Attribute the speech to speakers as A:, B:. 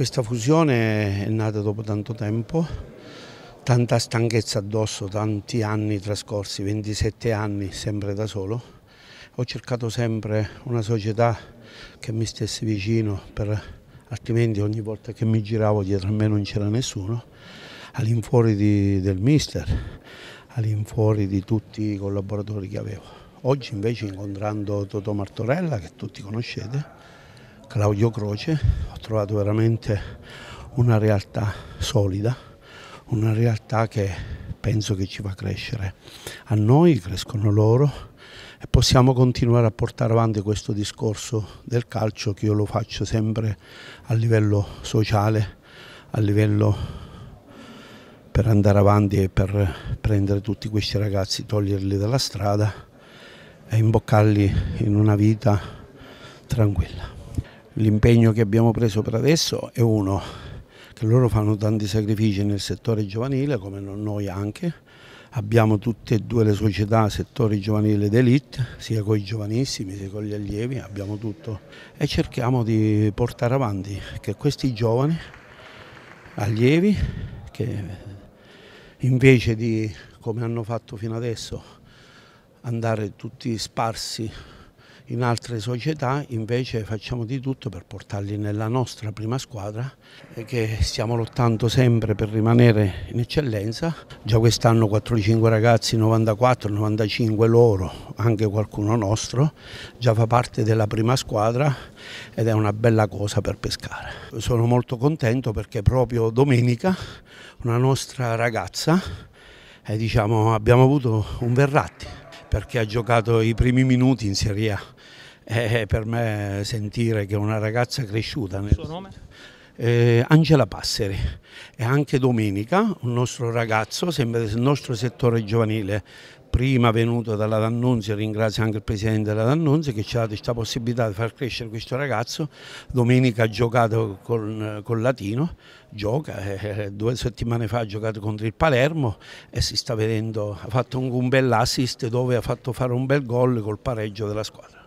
A: Questa fusione è nata dopo tanto tempo, tanta stanchezza addosso, tanti anni trascorsi, 27 anni sempre da solo. Ho cercato sempre una società che mi stesse vicino, per, altrimenti ogni volta che mi giravo dietro a me non c'era nessuno, all'infuori del mister, all'infuori di tutti i collaboratori che avevo. Oggi invece incontrando Totò Martorella, che tutti conoscete, Claudio Croce, ho trovato veramente una realtà solida, una realtà che penso che ci fa crescere. A noi crescono loro e possiamo continuare a portare avanti questo discorso del calcio che io lo faccio sempre a livello sociale, a livello per andare avanti e per prendere tutti questi ragazzi, toglierli dalla strada e imboccarli in una vita tranquilla. L'impegno che abbiamo preso per adesso è uno, che loro fanno tanti sacrifici nel settore giovanile, come noi anche. Abbiamo tutte e due le società, settori giovanili ed elite, sia con i giovanissimi sia con gli allievi, abbiamo tutto. E cerchiamo di portare avanti che questi giovani allievi, che invece di, come hanno fatto fino adesso, andare tutti sparsi in altre società invece facciamo di tutto per portarli nella nostra prima squadra e che stiamo lottando sempre per rimanere in eccellenza. Già quest'anno 4-5 ragazzi, 94, 95 loro, anche qualcuno nostro, già fa parte della prima squadra ed è una bella cosa per pescare. Sono molto contento perché proprio domenica una nostra ragazza, eh, diciamo, abbiamo avuto un Verratti perché ha giocato i primi minuti in Serie A è per me sentire che una ragazza cresciuta.
B: Il suo nome?
A: Eh, Angela Passeri e anche Domenica, un nostro ragazzo, sempre del nostro settore giovanile, prima venuto dalla D'Annunzio, ringrazio anche il presidente della D'Annunzio che ci ha dato questa possibilità di far crescere questo ragazzo. Domenica ha giocato con, con Latino, gioca, eh, due settimane fa ha giocato contro il Palermo e si sta vedendo, ha fatto un, un bel assist dove ha fatto fare un bel gol col pareggio della squadra.